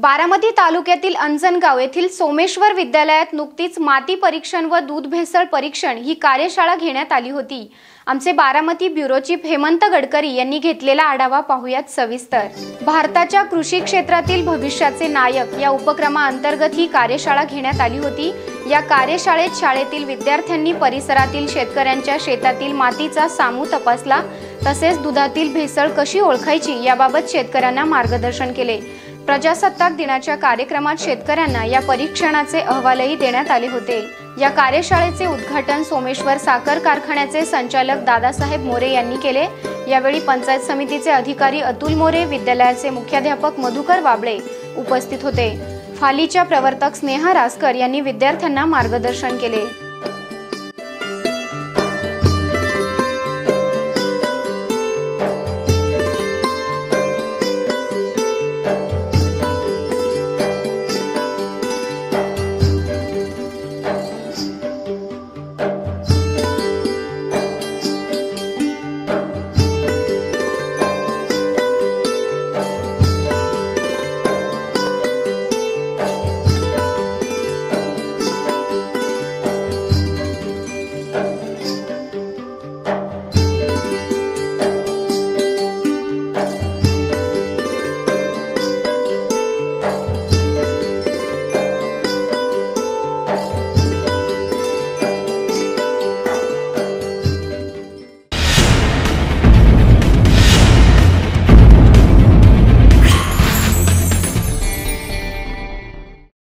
बारामती तालुक्यातील अंजनगाव येथील सोमेश्वर विद्यालयात नुकतीच माती परीक्षण व दूध भेसळ परीक्षण ही कार्यशाळा घेण्यात आली होती. आमचे बारामती ब्युरो चीफ हेमंत गडकरी यांनी घेतलेला आढावा पाहूयात सविस्तर. भारताच्या कृषी क्षेत्रातील भविष्याचे नायक या उपक्रमाअंतर्गत ही कार्यशाळा घेण्यात आली होती. या कार्यशाळेत शाळेतील विद्यार्थ्यांनी परिसरातील शेतकऱ्यांच्या शेतातील मातीचा सामू तपासला. तसेच दुधातील भेसळ कशी ओळखायची याबाबत शेतकऱ्यांना मार्गदर्शन केले. प्रजासत्ताक दिनाच्या कार्यक्रमात शेतकऱ्यांना या परीक्षणाचे अहवालही देण्यात आले होते. या कार्यशाळेचे उद्घाटन सोमेश्वर साखर कारखान्याचे संचालक दादासाहेब मोरे यांनी केले. यावेळी पंचायत समितीचे अधिकारी अतुल मोरे विद्यालयाचे मुख्याध्यापक मधुकर बाबळे उपस्थित होते. फालीच्या प्रवर्तक स्नेहा रासकर यांनी विद्यार्थ्यांना मार्गदर्शन केले.